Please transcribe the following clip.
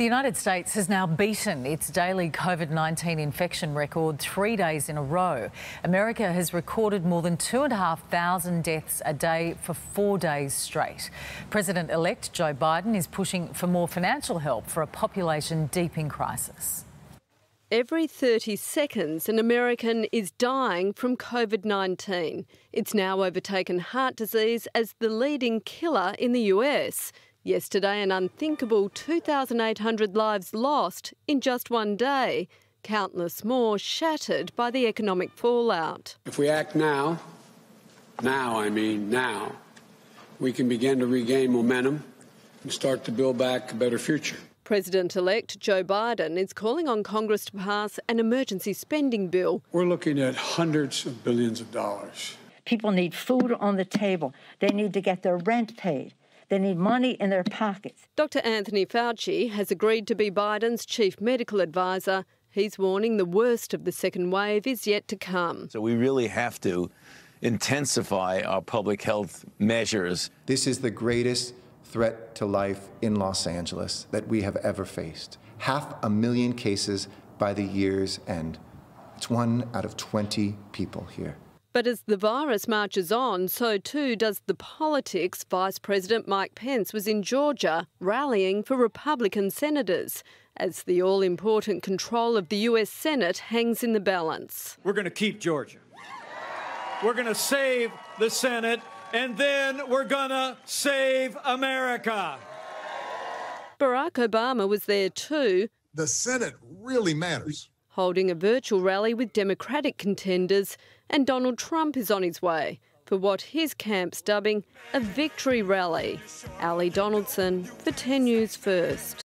The United States has now beaten its daily COVID 19 infection record three days in a row. America has recorded more than 2,500 deaths a day for four days straight. President elect Joe Biden is pushing for more financial help for a population deep in crisis. Every 30 seconds, an American is dying from COVID 19. It's now overtaken heart disease as the leading killer in the US. Yesterday, an unthinkable 2,800 lives lost in just one day, countless more shattered by the economic fallout. If we act now, now I mean now, we can begin to regain momentum and start to build back a better future. President elect Joe Biden is calling on Congress to pass an emergency spending bill. We're looking at hundreds of billions of dollars. People need food on the table, they need to get their rent paid. They need money in their pockets. Dr. Anthony Fauci has agreed to be Biden's chief medical advisor. He's warning the worst of the second wave is yet to come. So we really have to intensify our public health measures. This is the greatest threat to life in Los Angeles that we have ever faced. Half a million cases by the year's end. It's one out of 20 people here. But as the virus marches on, so too does the politics. Vice President Mike Pence was in Georgia rallying for Republican senators as the all important control of the US Senate hangs in the balance. We're going to keep Georgia. We're going to save the Senate, and then we're going to save America. Barack Obama was there too. The Senate really matters. Holding a virtual rally with Democratic contenders and Donald Trump is on his way for what his camp's dubbing a victory rally. Ali Donaldson for 10 News First.